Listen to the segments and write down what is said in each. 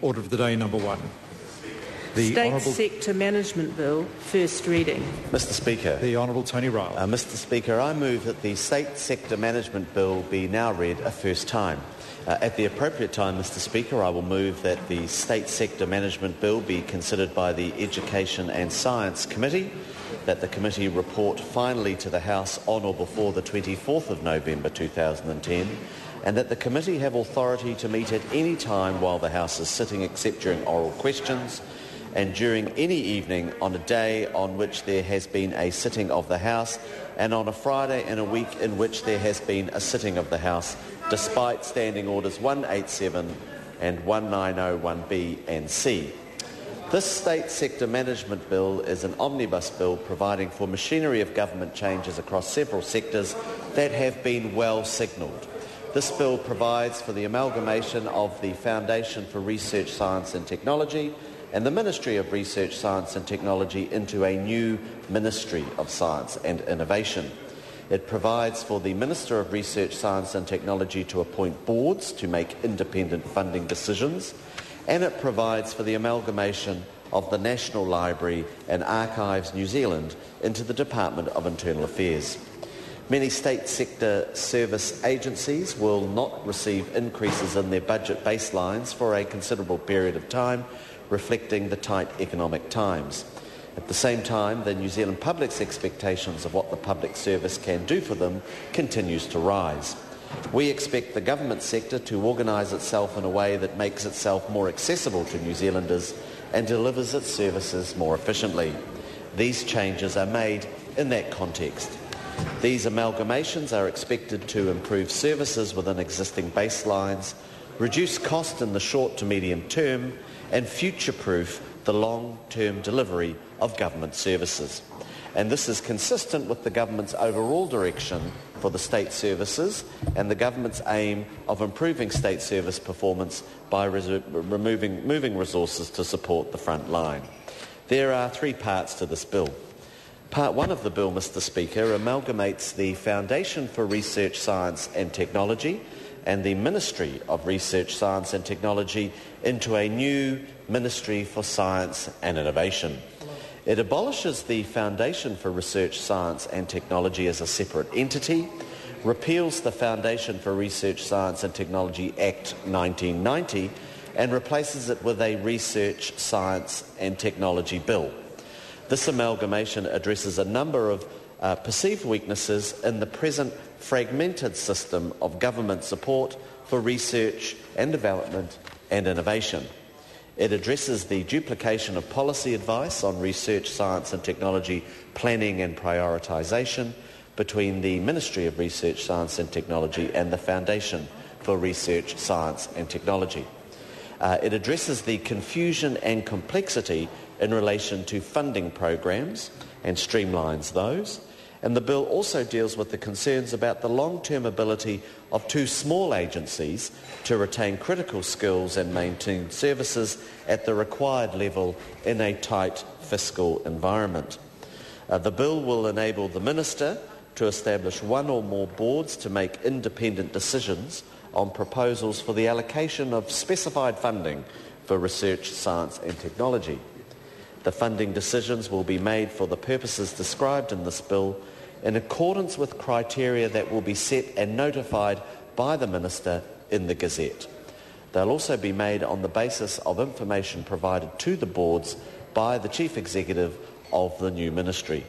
Order of the day number one. The State Honourable, Sector Management Bill, first reading. Mr Speaker, the Honourable Tony Ryall. uh, Mr Speaker, I move that the State Sector Management Bill be now read a first time. Uh, at the appropriate time, Mr Speaker, I will move that the State Sector Management Bill be considered by the Education and Science Committee, that the committee report finally to the House on or before the 24th of November 2010, and that the committee have authority to meet at any time while the House is sitting except during oral questions and during any evening on a day on which there has been a sitting of the House and on a Friday in a week in which there has been a sitting of the House, despite Standing Orders 187 and 1901B and C. This State Sector Management Bill is an omnibus bill providing for machinery of government changes across several sectors that have been well signalled. This bill provides for the amalgamation of the Foundation for Research, Science and Technology and the Ministry of Research, Science and Technology into a new Ministry of Science and Innovation. It provides for the Minister of Research, Science and Technology to appoint boards to make independent funding decisions, and it provides for the amalgamation of the National Library and Archives New Zealand into the Department of Internal Affairs. Many state sector service agencies will not receive increases in their budget baselines for a considerable period of time, reflecting the tight economic times. At the same time, the New Zealand public's expectations of what the public service can do for them continues to rise. We expect the government sector to organise itself in a way that makes itself more accessible to New Zealanders and delivers its services more efficiently. These changes are made in that context. These amalgamations are expected to improve services within existing baselines, reduce cost in the short to medium term, and future-proof the long-term delivery of government services. And this is consistent with the government's overall direction for the state services and the government's aim of improving state service performance by removing, moving resources to support the front line. There are three parts to this bill. Part one of the bill, Mr Speaker, amalgamates the Foundation for Research, Science and Technology and the Ministry of Research, Science and Technology into a new Ministry for Science and Innovation. It abolishes the Foundation for Research, Science and Technology as a separate entity, repeals the Foundation for Research, Science and Technology Act 1990 and replaces it with a Research, Science and Technology Bill. This amalgamation addresses a number of uh, perceived weaknesses in the present fragmented system of government support for research and development and innovation. It addresses the duplication of policy advice on research, science and technology planning and prioritisation between the Ministry of Research, Science and Technology and the Foundation for Research, Science and Technology. Uh, it addresses the confusion and complexity in relation to funding programs and streamlines those. And the bill also deals with the concerns about the long-term ability of two small agencies to retain critical skills and maintain services at the required level in a tight fiscal environment. Uh, the bill will enable the Minister to establish one or more boards to make independent decisions on proposals for the allocation of specified funding for research, science and technology. The funding decisions will be made for the purposes described in this bill in accordance with criteria that will be set and notified by the Minister in the Gazette. They'll also be made on the basis of information provided to the boards by the Chief Executive of the new ministry.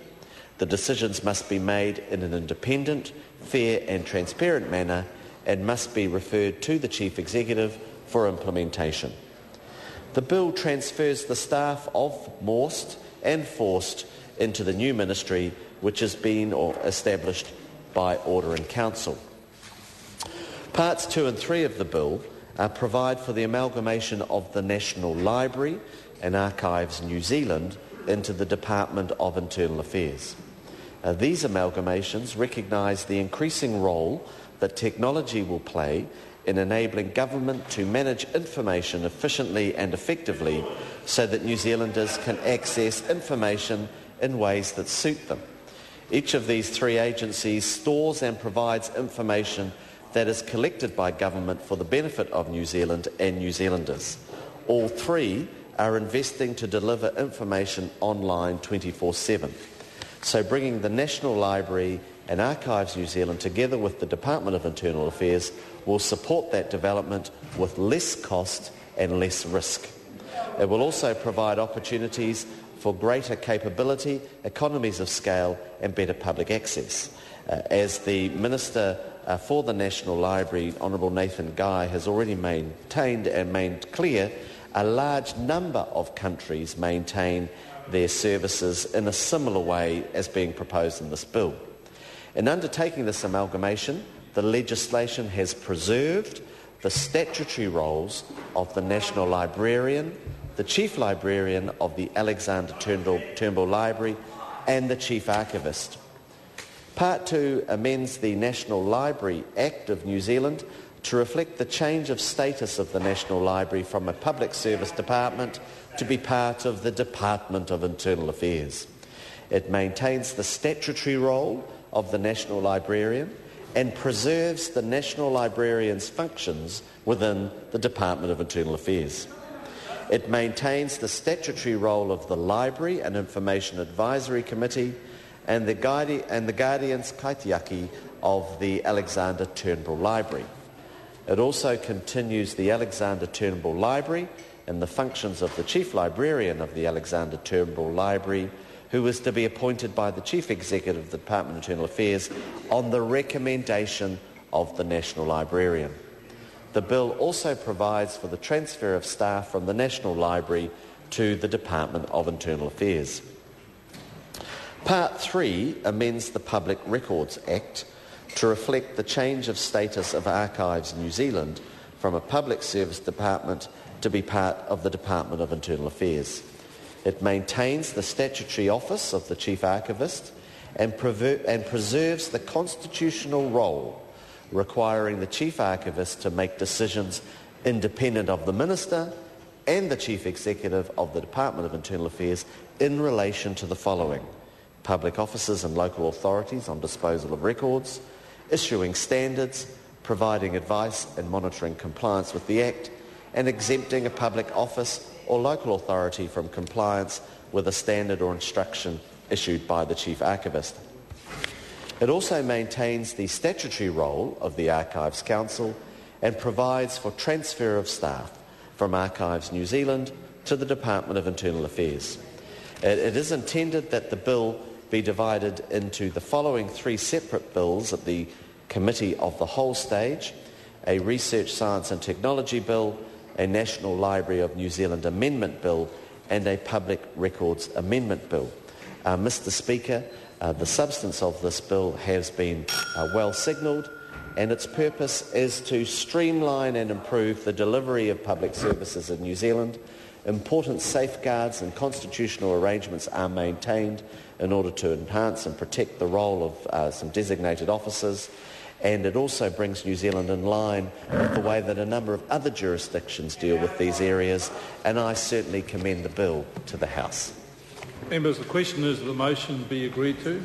The decisions must be made in an independent, fair and transparent manner and must be referred to the Chief Executive for implementation. The bill transfers the staff of Morst and Forst into the new ministry which has been or established by Order in Council. Parts 2 and 3 of the bill uh, provide for the amalgamation of the National Library and Archives New Zealand into the Department of Internal Affairs. Uh, these amalgamations recognise the increasing role that technology will play in enabling government to manage information efficiently and effectively so that New Zealanders can access information in ways that suit them. Each of these three agencies stores and provides information that is collected by government for the benefit of New Zealand and New Zealanders. All three are investing to deliver information online 24-7. So bringing the National Library and Archives New Zealand together with the Department of Internal Affairs will support that development with less cost and less risk. It will also provide opportunities for greater capability, economies of scale and better public access. Uh, as the Minister uh, for the National Library, Honourable Nathan Guy, has already maintained and made clear, a large number of countries maintain their services in a similar way as being proposed in this bill. In undertaking this amalgamation, the legislation has preserved the statutory roles of the National Librarian, the Chief Librarian of the Alexander Turnbull, Turnbull Library and the Chief Archivist. Part 2 amends the National Library Act of New Zealand to reflect the change of status of the National Library from a public service department to be part of the Department of Internal Affairs. It maintains the statutory role of the National Librarian and preserves the National Librarian's functions within the Department of Internal Affairs. It maintains the statutory role of the Library and Information Advisory Committee and the, Guardi- and the Guardians Kaitiaki of the Alexander Turnbull Library. It also continues the Alexander Turnbull Library and the functions of the Chief Librarian of the Alexander Turnbull Library, who is to be appointed by the Chief Executive of the Department of Internal Affairs on the recommendation of the National Librarian. The bill also provides for the transfer of staff from the National Library to the Department of Internal Affairs. Part 3 amends the Public Records Act to reflect the change of status of Archives in New Zealand from a public service department to be part of the Department of Internal Affairs. It maintains the statutory office of the Chief Archivist and, prever- and preserves the constitutional role requiring the Chief Archivist to make decisions independent of the Minister and the Chief Executive of the Department of Internal Affairs in relation to the following public officers and local authorities on disposal of records, issuing standards, providing advice and monitoring compliance with the Act, and exempting a public office or local authority from compliance with a standard or instruction issued by the Chief Archivist. It also maintains the statutory role of the Archives Council and provides for transfer of staff from Archives New Zealand to the Department of Internal Affairs. It, it is intended that the bill be divided into the following three separate bills at the Committee of the Whole stage, a Research, Science and Technology Bill, a National Library of New Zealand Amendment Bill and a Public Records Amendment Bill. Uh, Mr Speaker, uh, the substance of this bill has been uh, well signalled and its purpose is to streamline and improve the delivery of public services in New Zealand. Important safeguards and constitutional arrangements are maintained in order to enhance and protect the role of uh, some designated officers and it also brings New Zealand in line with the way that a number of other jurisdictions deal with these areas, and I certainly commend the bill to the House. Members, the question is the motion be agreed to.